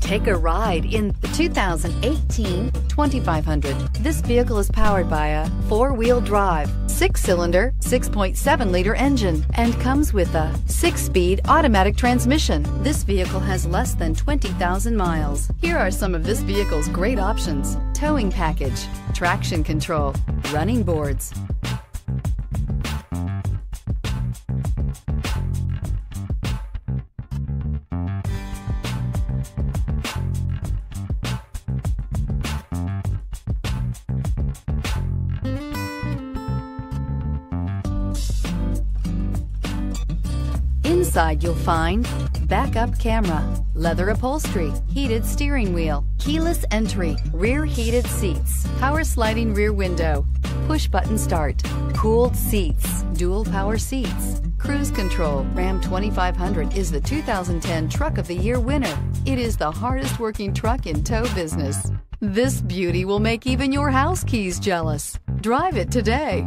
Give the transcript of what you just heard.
Take a ride in the 2018 2500. This vehicle is powered by a four-wheel drive, six-cylinder, 6.7-liter engine and comes with a six-speed automatic transmission. This vehicle has less than 20,000 miles. Here are some of this vehicle's great options. Towing package, traction control, running boards, Inside you'll find backup camera, leather upholstery, heated steering wheel, keyless entry, rear heated seats, power sliding rear window, push button start, cooled seats, dual power seats, cruise control. Ram 2500 is the 2010 Truck of the Year winner. It is the hardest working truck in tow business. This beauty will make even your house keys jealous. Drive it today.